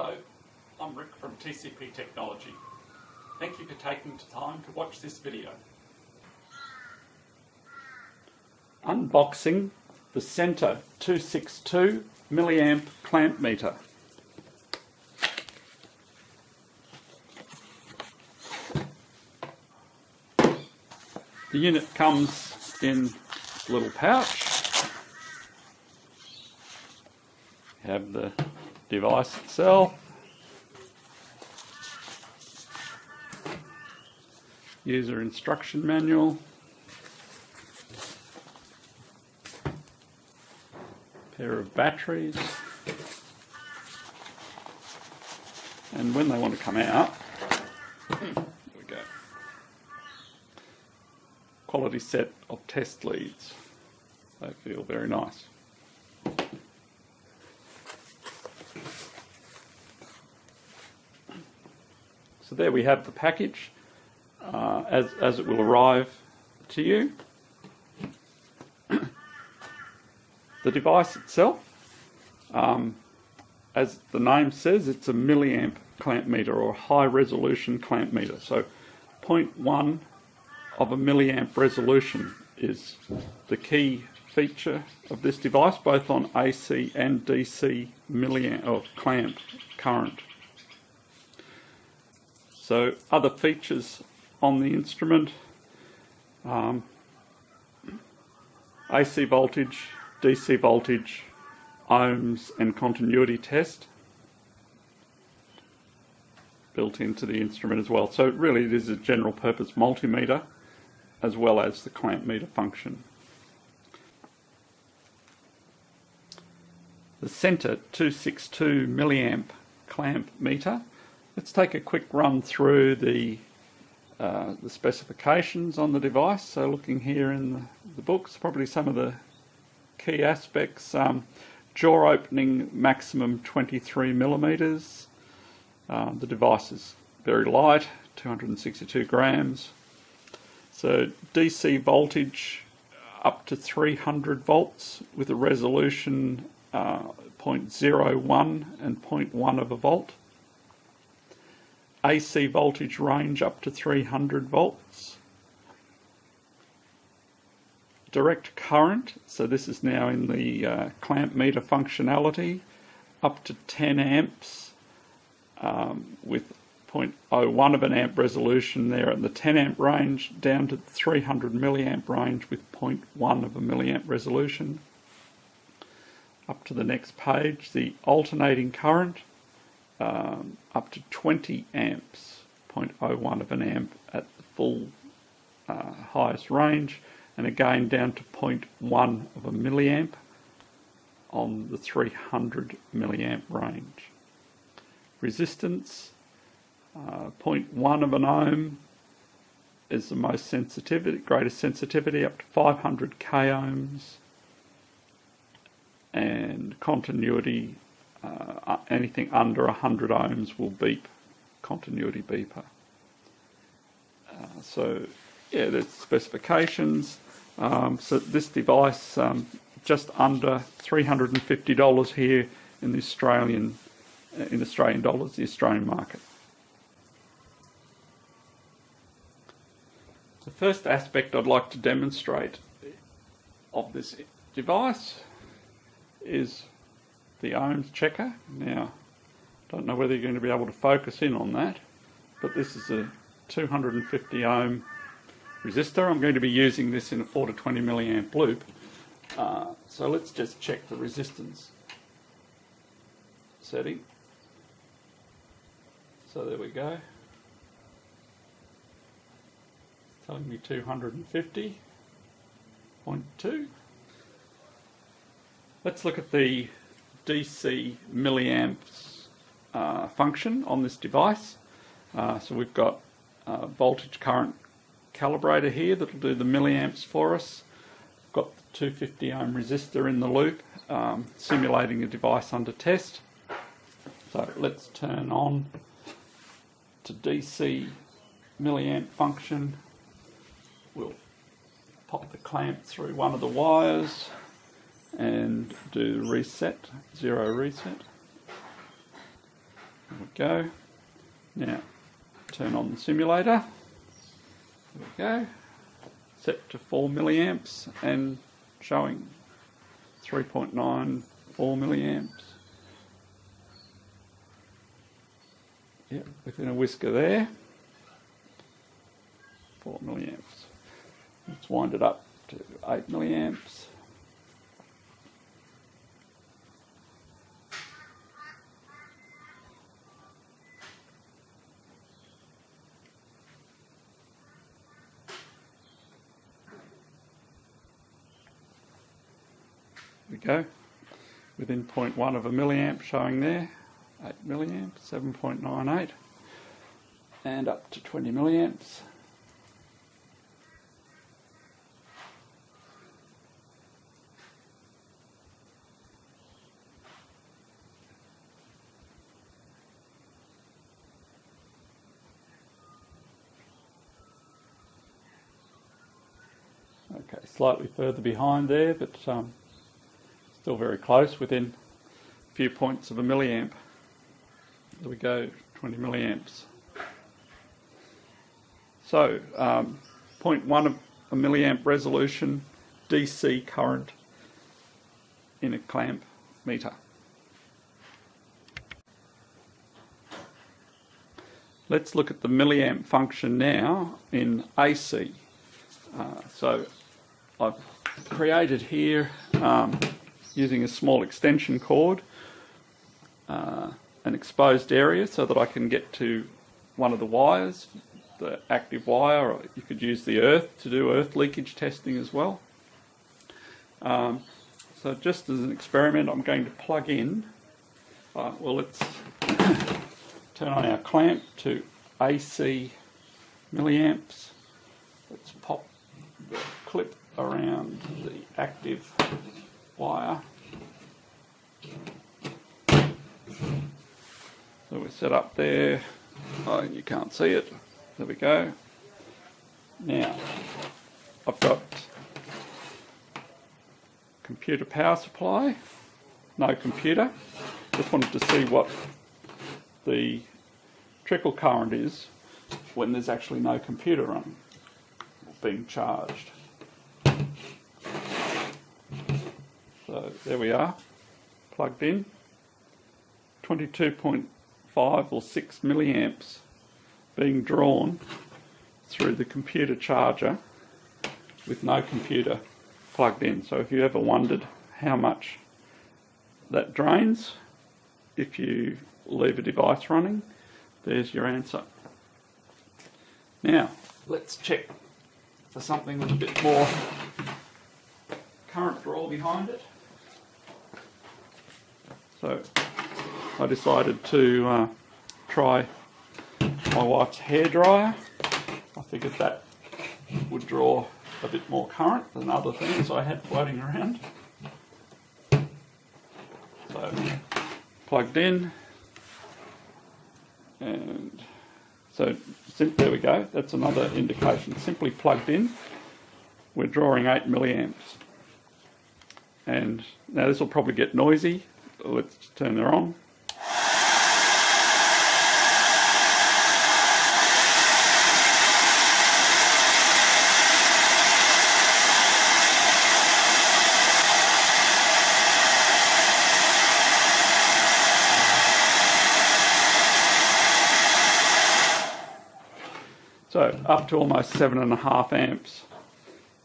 Hello, I'm Rick from TCP Technology. Thank you for taking the time to watch this video. Unboxing the Center 262 milliamp clamp meter. The unit comes in a little pouch. have the device itself. User instruction manual. Pair of batteries. And when they want to come out, there we go. Quality set of test leads. They feel very nice. So there we have the package uh, as, as it will arrive to you. the device itself, um, as the name says, it's a milliamp clamp meter or high resolution clamp meter. So 0.1 of a milliamp resolution is the key feature of this device, both on AC and DC milliamp or clamp current. So other features on the instrument, um, AC voltage, DC voltage, ohms and continuity test built into the instrument as well. So really it is a general purpose multimeter as well as the clamp meter function. The Center 262 milliamp clamp meter Let's take a quick run through the uh, the specifications on the device. So looking here in the, the books, probably some of the key aspects. Um, jaw opening maximum 23 millimeters. Uh, the device is very light, 262 grams. So DC voltage up to 300 volts with a resolution uh, 0.01 and 0.1 of a volt. AC voltage range up to 300 volts. Direct current, so this is now in the uh, clamp meter functionality, up to 10 amps um, with 0.01 of an amp resolution there at the 10 amp range down to the 300 milliamp range with 0.1 of a milliamp resolution. Up to the next page, the alternating current um, up to 20 amps, 0.01 of an amp at the full uh, highest range, and again down to 0.1 of a milliamp on the 300 milliamp range. Resistance, uh, 0.1 of an ohm is the most sensitivity, greatest sensitivity up to 500 k ohms, and continuity uh, anything under 100 ohms will beep, continuity beeper. Uh, so yeah, there's specifications. Um, so this device, um, just under $350 here in the Australian, uh, in Australian dollars, the Australian market. The first aspect I'd like to demonstrate of this device is the ohms checker. Now, don't know whether you're going to be able to focus in on that, but this is a 250 ohm resistor. I'm going to be using this in a 4 to 20 milliamp loop. Uh, so let's just check the resistance setting. So there we go. It's telling me 250.2. Let's look at the DC milliamps uh, function on this device. Uh, so we've got a voltage current calibrator here that'll do the milliamps for us. We've got the 250 ohm resistor in the loop um, simulating a device under test. So let's turn on to DC milliamp function. We'll pop the clamp through one of the wires and do reset, zero reset. There we go. Now, turn on the simulator. There we go. Set to 4 milliamps and showing 3.94 milliamps. Yep, within a whisker there. 4 milliamps. Let's wind it up to 8 milliamps. We go. Within 0.1 of a milliamp showing there, 8 milliamps, 7.98, and up to 20 milliamps. Okay, slightly further behind there, but um, still very close, within a few points of a milliamp. There we go, 20 milliamps. So, um, 0.1 of a milliamp resolution DC current in a clamp meter. Let's look at the milliamp function now in AC. Uh, so I've created here um, using a small extension cord uh, an exposed area so that I can get to one of the wires, the active wire, or you could use the earth to do earth leakage testing as well. Um, so just as an experiment I'm going to plug in, uh, well let's turn on our clamp to AC milliamps. Let's pop the clip around the active wire. So we're set up there. Oh, you can't see it. There we go. Now, I've got computer power supply, no computer. Just wanted to see what the trickle current is when there's actually no computer running being charged. So there we are, plugged in. 22.5 or 6 milliamps being drawn through the computer charger with no computer plugged in. So if you ever wondered how much that drains if you leave a device running, there's your answer. Now, let's check for something with a bit more current draw behind it. So I decided to uh, try my wife's hairdryer. I figured that would draw a bit more current than other things I had floating around. So plugged in and so there we go, that's another indication. Simply plugged in, we're drawing 8 milliamps. And now this will probably get noisy, let's turn it on. So up to almost seven and a half amps.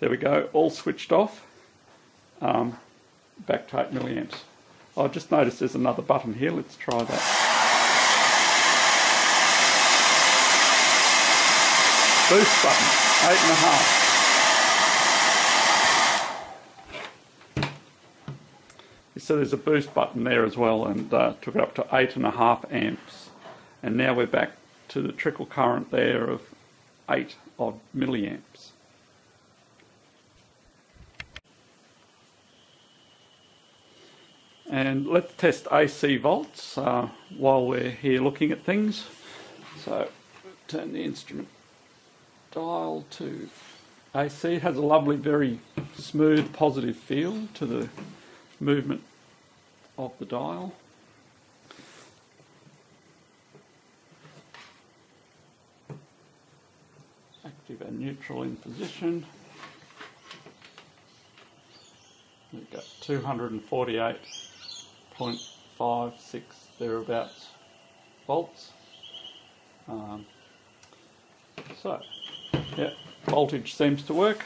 There we go, all switched off. Um, back to 8 milliamps. I just noticed there's another button here. Let's try that. Boost button, eight and a half. So there's a boost button there as well and uh, took it up to eight and a half amps. And now we're back to the trickle current there of eight odd milliamps. and let's test AC volts uh, while we're here looking at things. So turn the instrument dial to AC. It has a lovely, very smooth, positive feel to the movement of the dial. Active and neutral in position. We've got 248 248.56 thereabouts volts. Um, so, yeah, voltage seems to work.